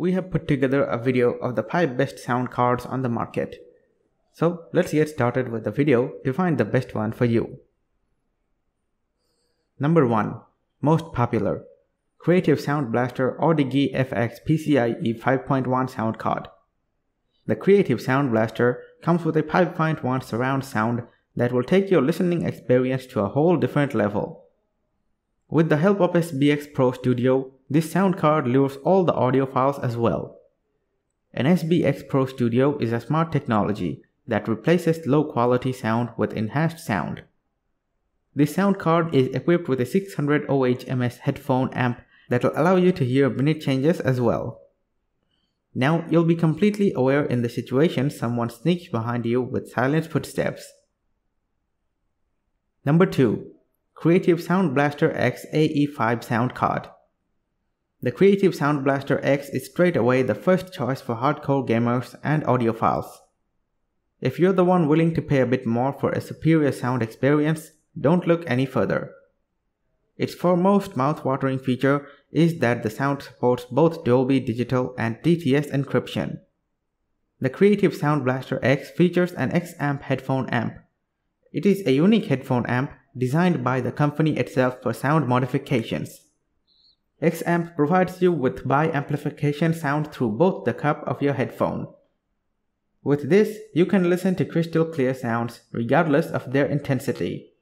we have put together a video of the 5 best sound cards on the market. So let's get started with the video to find the best one for you. Number 1. Most popular Creative Sound Blaster Audigy FX PCIe 5.1 sound card. The Creative Sound Blaster comes with a 5.1 surround sound that will take your listening experience to a whole different level. With the help of SBX Pro Studio, this sound card lures all the audio files as well. An SBX Pro Studio is a smart technology that replaces low quality sound with enhanced sound. This sound card is equipped with a 600 OHMS headphone amp that will allow you to hear minute changes as well. Now you'll be completely aware in the situation someone sneaks behind you with silent footsteps. Number 2. Creative Sound Blaster X AE5 Sound Card The Creative Sound Blaster X is straight away the first choice for hardcore gamers and audiophiles. If you're the one willing to pay a bit more for a superior sound experience, don't look any further. Its foremost mouth-watering feature is that the sound supports both Dolby Digital and DTS encryption. The Creative Sound Blaster X features an X-Amp headphone amp. It is a unique headphone amp designed by the company itself for sound modifications. X-Amp provides you with bi-amplification sound through both the cup of your headphone. With this, you can listen to crystal clear sounds regardless of their intensity.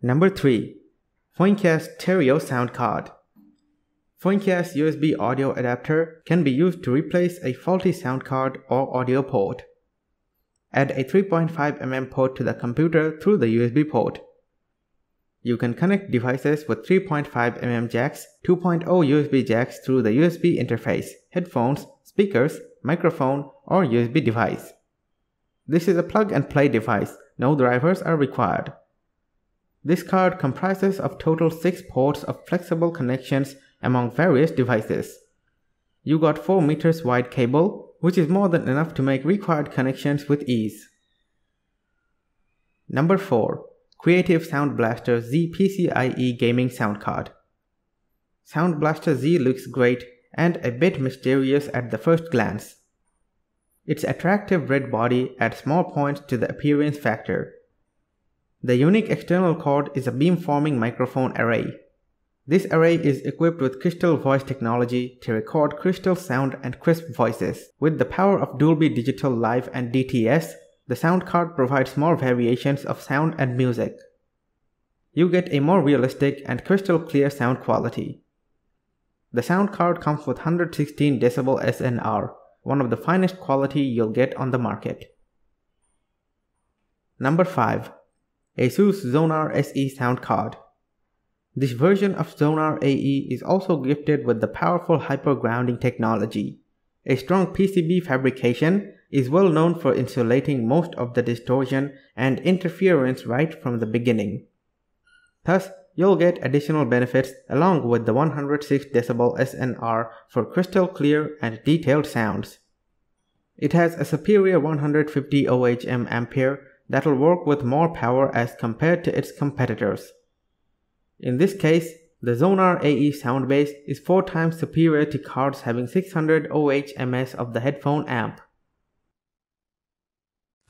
Number 3. PHOINIKAS Stereo Sound Card PHOINIKAS USB audio adapter can be used to replace a faulty sound card or audio port. Add a 3.5mm port to the computer through the USB port. You can connect devices with 3.5mm jacks, 2.0 USB jacks through the USB interface, headphones, speakers, microphone, or USB device. This is a plug and play device, no drivers are required. This card comprises of total 6 ports of flexible connections among various devices. You got 4 meters wide cable, which is more than enough to make required connections with ease. Number 4. Creative Sound Blaster Z PCIe Gaming Sound Card. Sound Blaster Z looks great and a bit mysterious at the first glance. Its attractive red body adds small points to the appearance factor. The unique external cord is a beamforming microphone array. This array is equipped with crystal voice technology to record crystal sound and crisp voices. With the power of Dolby Digital Live and DTS, the sound card provides more variations of sound and music. You get a more realistic and crystal clear sound quality. The sound card comes with 116 decibel SNR, one of the finest quality you'll get on the market. Number 5. ASUS Xonar SE sound card. This version of Xonar AE is also gifted with the powerful hyper-grounding technology. A strong PCB fabrication is well known for insulating most of the distortion and interference right from the beginning. Thus, you'll get additional benefits along with the 106 decibel SNR for crystal clear and detailed sounds. It has a superior 150 OHM ampere that will work with more power as compared to its competitors. In this case, the Xonar AE sound base is 4 times superior to cards having 600 OHMS of the headphone amp.